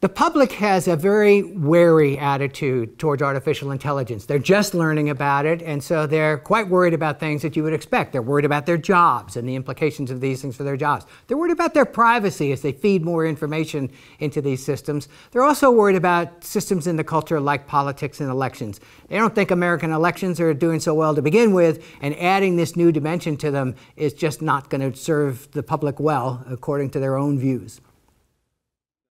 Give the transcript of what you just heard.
The public has a very wary attitude towards artificial intelligence. They're just learning about it, and so they're quite worried about things that you would expect. They're worried about their jobs and the implications of these things for their jobs. They're worried about their privacy as they feed more information into these systems. They're also worried about systems in the culture like politics and elections. They don't think American elections are doing so well to begin with, and adding this new dimension to them is just not going to serve the public well, according to their own views.